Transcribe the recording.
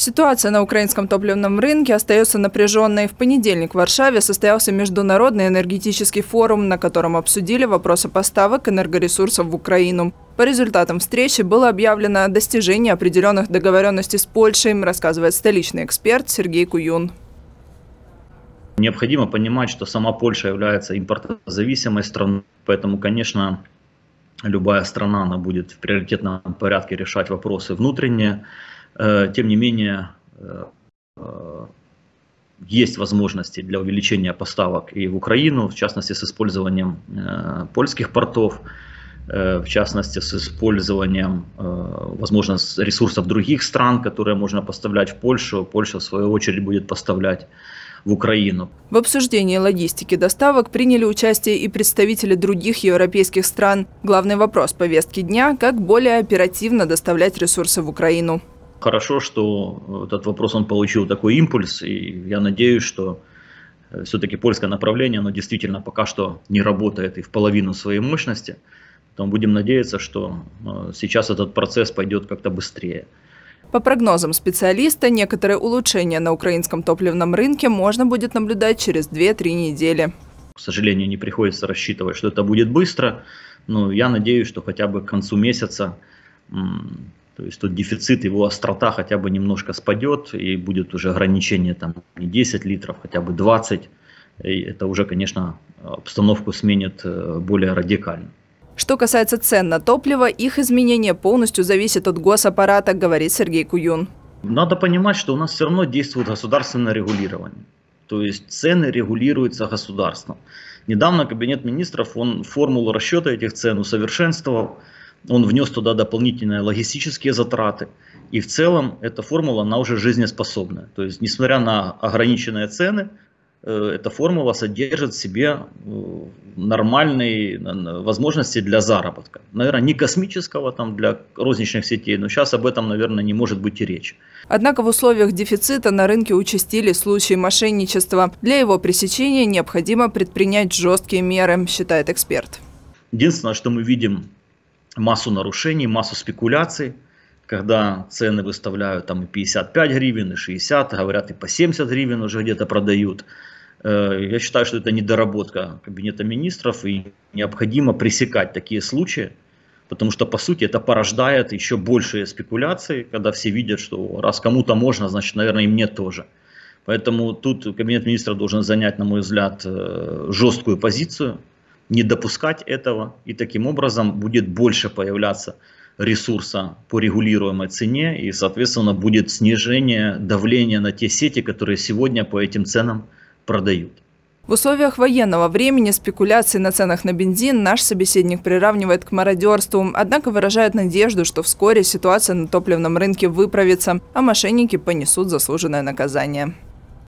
Ситуация на украинском топливном рынке остается напряженной. В понедельник в Варшаве состоялся международный энергетический форум, на котором обсудили вопросы поставок энергоресурсов в Украину. По результатам встречи было объявлено достижение определенных договоренностей с Польшей, рассказывает столичный эксперт Сергей Куюн. Необходимо понимать, что сама Польша является импортозависимой страной, поэтому, конечно, любая страна она будет в приоритетном порядке решать вопросы внутренние. Э, тем не менее, э, э, есть возможности для увеличения поставок и в Украину, в частности с использованием польских портов, в частности с использованием, возможно, ресурсов других стран, которые можно поставлять в Польшу. Польша, в свою очередь, будет поставлять в Украину. В обсуждении логистики доставок приняли участие и представители других европейских стран. Главный вопрос повестки дня – как более оперативно доставлять ресурсы в Украину. Хорошо, что этот вопрос он получил такой импульс, и я надеюсь, что э, все-таки польское направление, оно действительно пока что не работает и в половину своей мощности. Поэтому будем надеяться, что э, сейчас этот процесс пойдет как-то быстрее. По прогнозам специалиста, некоторые улучшения на украинском топливном рынке можно будет наблюдать через 2-3 недели. К сожалению, не приходится рассчитывать, что это будет быстро, но я надеюсь, что хотя бы к концу месяца то есть тут дефицит, его острота хотя бы немножко спадет, и будет уже ограничение там не 10 литров, хотя бы 20. И это уже, конечно, обстановку сменит э, более радикально. Что касается цен на топливо, их изменение полностью зависит от госаппарата, говорит Сергей Куюн. Надо понимать, что у нас все равно действует государственное регулирование. То есть цены регулируются государством. Недавно Кабинет министров он формулу расчета этих цен усовершенствовал. Он внес туда дополнительные логистические затраты. И в целом эта формула, она уже жизнеспособная. То есть, несмотря на ограниченные цены, э, эта формула содержит в себе э, нормальные возможности для заработка. Наверное, не космического там для розничных сетей, но сейчас об этом, наверное, не может быть и речи. Однако в условиях дефицита на рынке участились случаи мошенничества. Для его пресечения необходимо предпринять жесткие меры, считает эксперт. Единственное, что мы видим массу нарушений, массу спекуляций, когда цены выставляют там и 55 гривен, и 60, говорят и по 70 гривен уже где-то продают. Э, я считаю, что это недоработка Кабинета министров и необходимо пресекать такие случаи, потому что по сути это порождает еще большие спекуляции, когда все видят, что раз кому-то можно, значит, наверное, и мне тоже. Поэтому тут Кабинет министров должен занять, на мой взгляд, э, жесткую позицию, не допускать этого, и таким образом будет больше появляться ресурса по регулируемой цене, и, соответственно, будет снижение давления на те сети, которые сегодня по этим ценам продают. В условиях военного времени спекуляции на ценах на бензин наш собеседник приравнивает к мародерству, однако выражает надежду, что вскоре ситуация на топливном рынке выправится, а мошенники понесут заслуженное наказание.